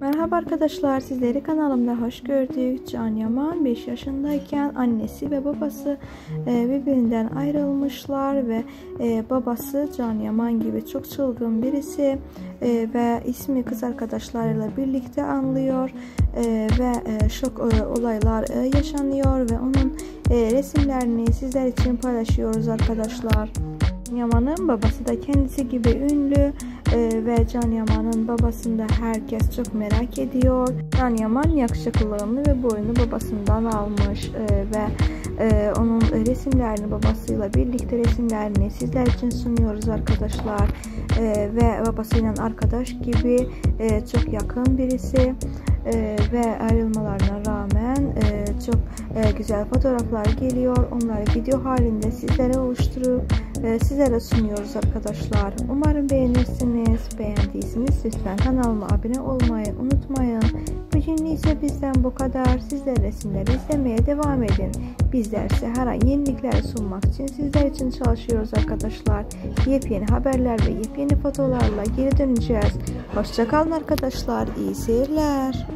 Merhaba arkadaşlar sizleri kanalımda hoş gördük. Can Yaman 5 yaşındayken annesi ve babası e, birbirinden ayrılmışlar ve e, babası Can Yaman gibi çok çılgın birisi e, ve ismi kız arkadaşlarıyla birlikte anlıyor ve şok olaylar yaşanıyor ve onun resimlerini sizler için paylaşıyoruz arkadaşlar. Yaman'ın babası da kendisi gibi ünlü e, ve Can Yaman'ın babasını da herkes çok merak ediyor. Can Yaman yakışıklılığını ve boyunu babasından almış e, ve e, onun resimlerini babasıyla birlikte resimlerini sizler için sunuyoruz arkadaşlar. Ve babasıyla arkadaş gibi çok yakın birisi ve ayrılmalarına rağmen e, çok e, güzel fotoğraflar geliyor. Onları video halinde sizlere oluşturup e, sizlere sunuyoruz arkadaşlar. Umarım beğenirsiniz. Beğendiyseniz lütfen kanalıma abone olmayı unutmayın. Bugün ise bizden bu kadar. Sizler resimleri izlemeye devam edin. Bizler ise her an yenilikler sunmak için sizler için çalışıyoruz arkadaşlar. Yepyeni haberler ve yepyeni fotoğraflarla geri döneceğiz. Hoşçakalın arkadaşlar. İyi seyirler.